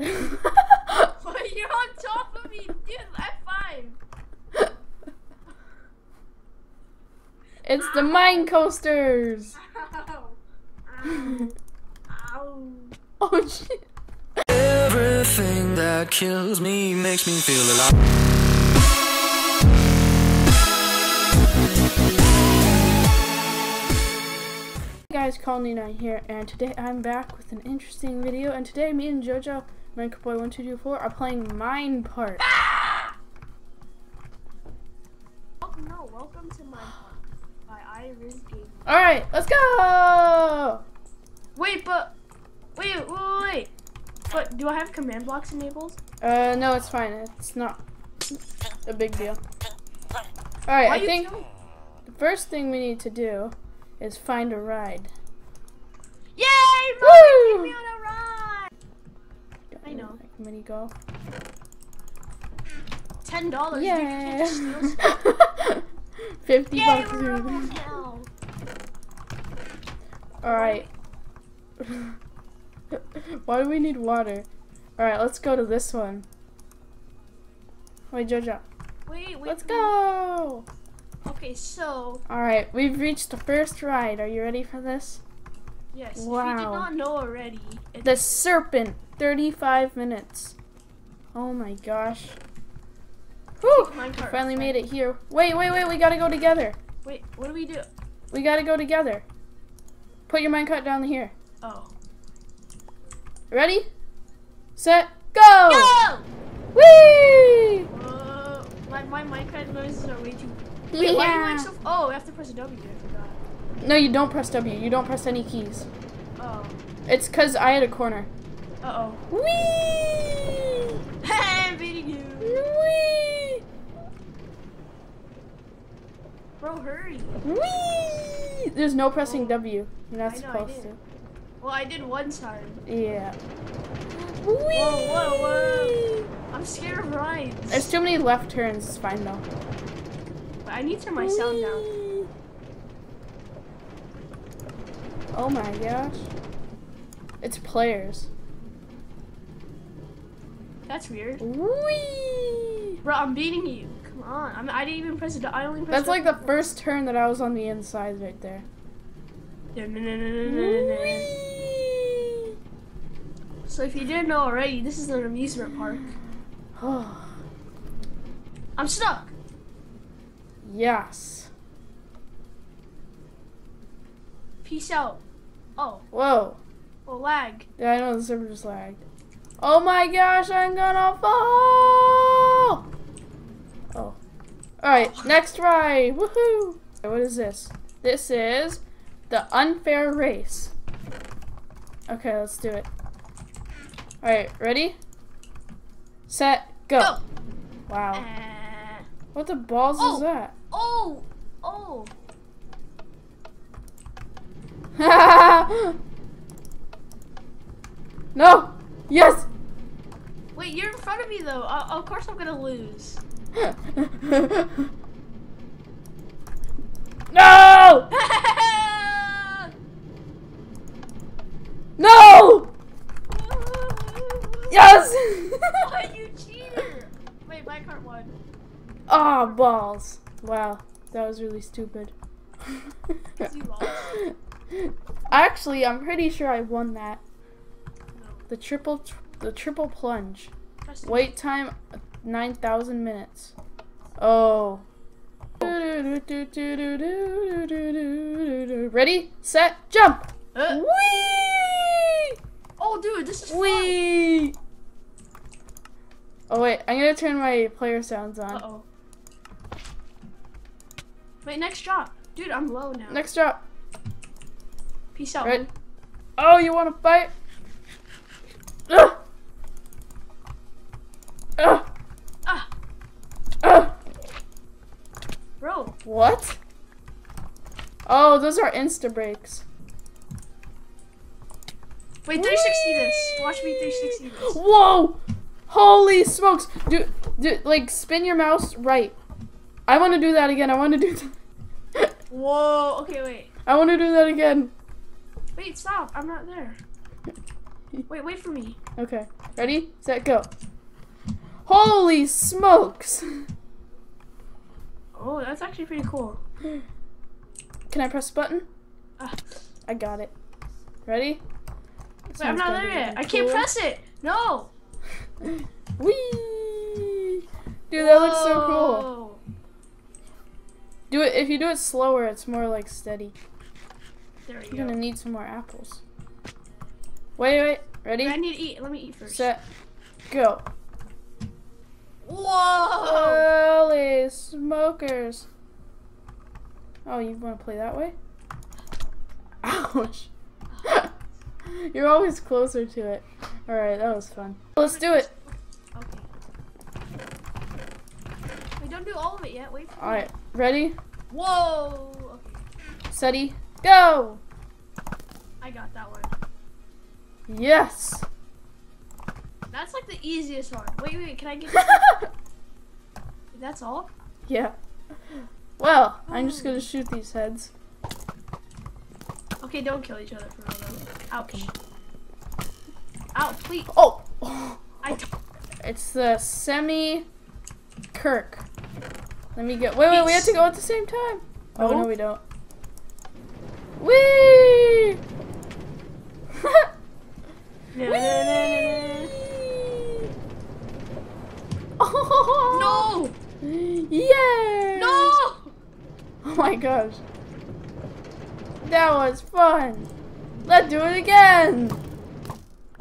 You're on top of me, dude. F5. It's the mine coasters. Ow. Ow. Ow. Oh shit. Everything that kills me makes me feel alive. Hey guys, Colind9 here, and today I'm back with an interesting video. And today, me and JoJo, Minecraft Boy One Two Two Four, are playing MinePark. Oh no, welcome to Mine home by Iris Gaming. All right, let's go. Wait, but wait, wait, wait, wait. But do I have command blocks enabled? Uh, no, it's fine. It's not a big deal. All right, Why I think killing- the first thing we need to do is find a ride. Yay! Woo! Mini golf. Ten dollars. Yeah. Fifty Yay, bucks. we're dude. rebels now. All right. Why do we need water? All right, let's go to this one. Wait, Jojo. Wait, wait. Let's go. Okay, so All right, we've reached the first ride. Are you ready for this? yes, if you did not know already, it's The Serpent. 35 minutes. Oh my gosh. Whew. minecart. Finally made it here. Wait, wait, wait. We gotta go together. Wait, what do we do? We gotta go together. Put your minecart down here. Oh. Ready? Set. Go! Go! Whee! Uh, my my Minecraft noises are way too. Wait, why are Yeah. so? Oh, I have to press a W. I forgot. No, you don't press W. You don't press any keys. Oh. It's because I had a corner. Uh Whee! oh. Hey, I'm beating you. Whee! Bro, hurry. Whee! There's no pressing W. You're not I know, supposed did. to. Well, I did one time. Yeah. Whoa, whoa, whoa. I'm scared of rides. There's too many left turns. It's fine though. But I need to turn my sound down. Oh my gosh. It's players. That's weird. Whee! Bro, I'm beating you. Come on. I'm, I didn't even press it. I only pressed That's like the first turn that I was on the inside right there. Whee! So if you didn't know already, this is an amusement park. Oh, I'm stuck. yes. Peace out. Oh, Whoa. well, lag. Yeah, I know the server just lagged. Oh my gosh, I'm gonna fall! Oh. Alright, next ride! Woohoo! What is this? This is the unfair race. Okay, let's do it. Alright, ready? Set, go! Go. Wow. Uh, What the balls Oh. is that? oh, oh. no! Yes! Wait, you're in front of me though. Uh, of course I'm gonna lose. no! No! Yes! Why you cheater? Wait, my cart won. oh, balls. Wow, that was really stupid. Actually, I'm pretty sure I won that. The triple, tr- the triple plunge. Wait time, nine thousand minutes. Oh. Ready, set, jump! Uh, Whee! oh, dude, this is fun. Oh wait, I'm gonna turn my player sounds on. Uh oh. Wait, next drop. Dude, I'm low now. Next drop. Peace out. Right. Oh, you wanna fight? Bro. What? Oh, those are insta breaks. Wait, 360 this. Watch me 360 this. Whoa! Holy smokes! Do, do like spin your mouse right. I want to do that again. I want to do. Th- Whoa. Okay, wait. I want to do that again. Wait, stop. I'm not there. Wait, wait for me. Okay. Ready, set, go. Holy smokes! Oh, that's actually pretty cool. Can I press the button? Ah. I got it. Ready? Wait, I'm not there yet. I can't press it. No. Whee! Dude, that looks so cool. Do it if you do it slower, it's more like steady. There we go. You're go. gonna need some more apples. Wait, wait. Ready? I need to eat. Let me eat first. Set. Go. Whoa! Holy smokers. Oh, you want to play that way? Ouch. You're always closer to it. Alright, that was fun. Let's do it. Okay. Wait, don't do all of it yet. Wait. Alright, ready? Whoa! Okay, Steady. Go! I got that one. Yes! That's like the easiest one. Wait, wait. Can I get? That's all. yeah. Well, I'm just gonna oh. shoot these heads. Okay, don't kill each other for real. though. Ouch. Ouch, please. Oh! I. It's the semi Kirk. Let me get. Wait, wait, we have to go at the same time. Oh, no, No. we don't. Whee! Whee! Oh! No! Yay! No! Oh my gosh. That was fun. Let's do it again.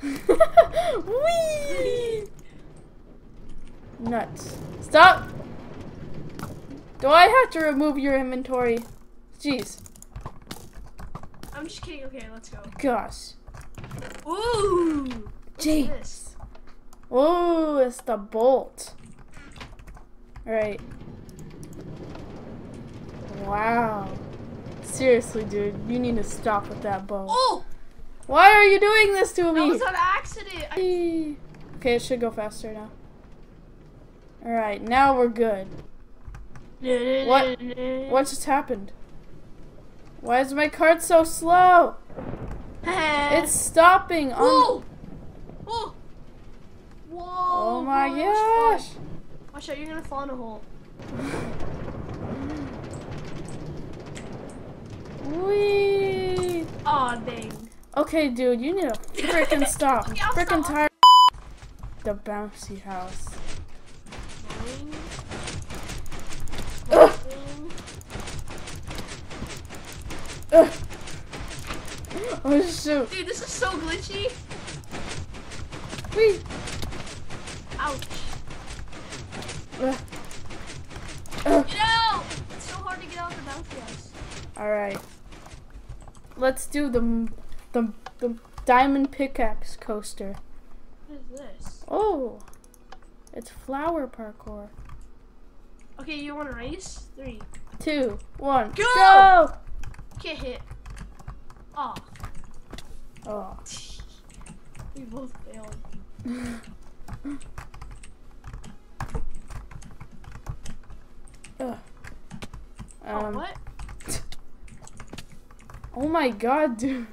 Whee! Nuts. Stop. Do I have to remove your inventory? Jeez. I'm just kidding. Okay, let's go. Gosh. Ooh! Jeez. this? Oh, it's the bolt. Alright. Wow. Seriously, dude, you need to stop with that bow. Oh! Why are you doing this to That me? was an accident. I- Okay, it should go faster now. Alright, now we're good. What? What just happened? Why is my cart so slow? It's stopping on. Whoa! Oh! Whoa! Oh my gosh! Watch out, you're gonna fall in a hole. Whee! Aw, dang. Okay, dude, you need to freaking stop. Freaking tired. The bouncy house. Boing. Ugh. Boing. Ugh. Oh shoot! Dude, this is so glitchy. Whee! Ouch. Ugh. Ugh. Get out! It's so hard to get out of the bouncy house. All right. Let's do the the the diamond pickaxe coaster. What is this? Oh, it's flower parkour. Okay, you want to race? Three. Two, one, Go! go! Can't hit. Aw. Oh, we both failed. Ugh. oh, Um, what? oh my god, dude.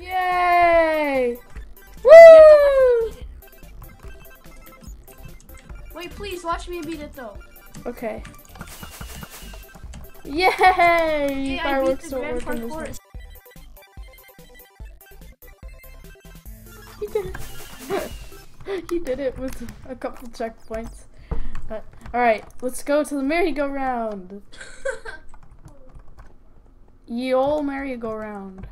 Yay! Woo! Wait, please watch me beat it though. Okay. Yay! Hey, Fireworks don't work in this one. He did it. he did it with a couple checkpoints. But alright, let's go to the merry-go-round. Ye ol' merry-go-round.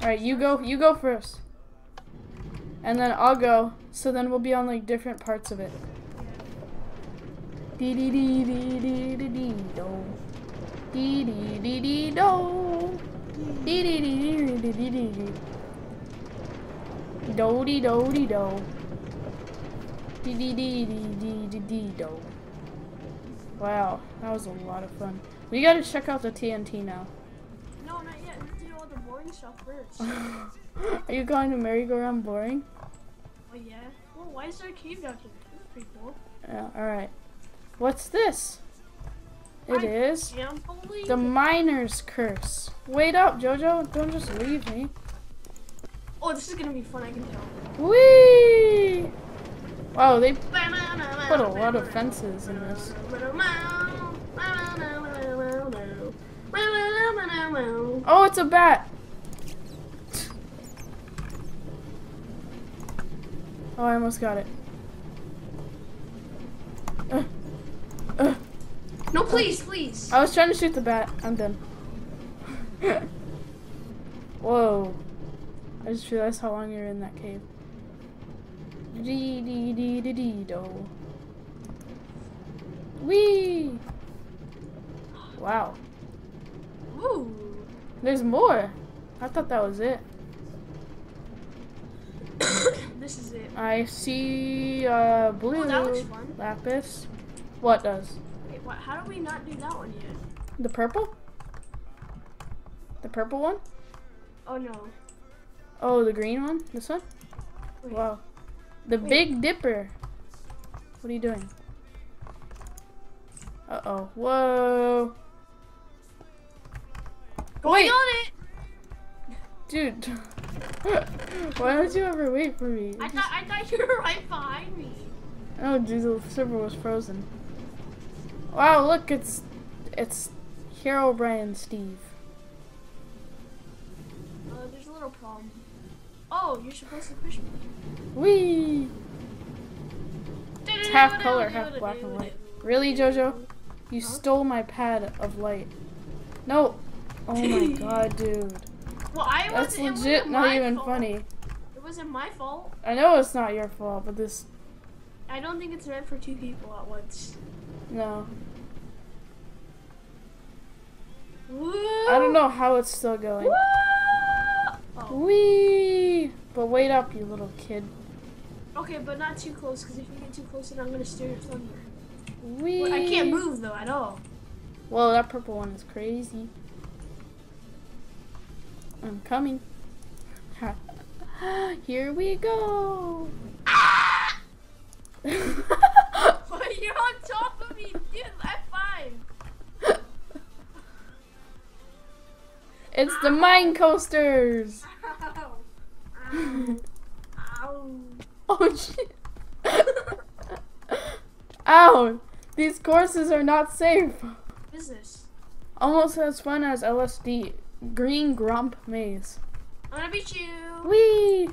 Alright, you go you go first. And then I'll go. So then we'll be on like different parts of it. Dee dee dee dee dee dee dee do. Dee dee dee dee do. Dee dee dee dee dee dee dee dee. Do dee do dee do. Dee dee dee dee dee dee dee do. Wow, that was a lot of fun. We gotta check out the TNT now. Do all the boring stuff first. Are you going to merry-go-round boring? oh yeah. Well, why is there a cave down here? That's pretty cool. Yeah, alright. What's this? It I is the miner's curse. Wait up, Jojo. Don't just leave me. Oh, this is gonna be fun. I can tell. Whee! Wow, they Put a lot of fences in this. Oh, it's a bat! Oh, I almost got it. Uh, uh, No, please, please. I was trying to shoot the bat. I'm done. Whoa. I just realized how long you're in that cave. Dee dee dee dee dee do. Wee! Wow. Ooh. There's more. I thought that was it. This is it. I see uh blue Oh, that looks fun. lapis. What does? Wait, what? How do we not do that one yet? The purple? The purple one? Oh no. Oh, the green one? This one? Wait. Wow. The Wait. Big Dipper. What are you doing? Uh oh. Whoa. Going Wait. on it. Dude. Why don't you ever wait for me? I thought I thought you were right behind me. Oh, dude, the server was frozen. Wow, look, it's it's Herobrine Steve. Uh, there's a little problem. Oh, you're supposed to push me. Whee! It's half color, half black and white. Really, Jojo? You Huh? stole my pad of light. No. Oh my god, dude. Well, I That's wasn't. legit not even fault. funny. It wasn't my fault. I know it's not your fault, but this I don't think it's meant for two people at once. no. Woo! I don't know how it's still going. Woo! Oh. Whee! But wait up, you little kid. Okay, but not too close, because if you get too close, then I'm gonna steal your thunder. Whee! Well, I can't move though at all. Well, that purple one is crazy. I'm coming. Here we go. But you're on top of me, dude. F5. it's the mine coasters. Ow. Ow. Ow. Oh shit. Ow. These courses are not safe. What is this? Almost as fun as LSD. Green Grump Maze. I'm gonna beat you. Whee!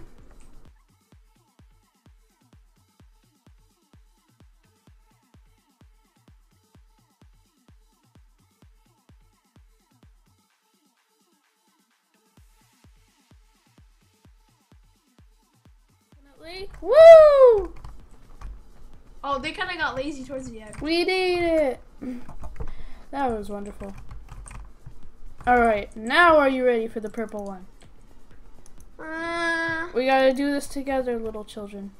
Woo! Oh, they kind of got lazy towards the end. We did it! That was wonderful. Alright, now are you ready for the purple one? Uh, We gotta do this together, little children.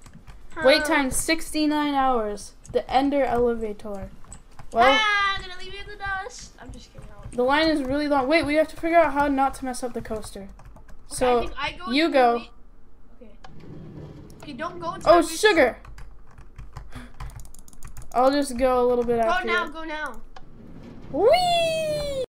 Wait uh, time 69 hours. The Ender Elevator. Well, ah, I'm gonna leave you in the dust. I'm just kidding. The line is really long. Wait, we have to figure out how not to mess up the coaster. Okay, So, think I go you go. Okay. Okay, don't go. oh, I sugar! I'll just go a little bit Go after now. you. Go now. Whee!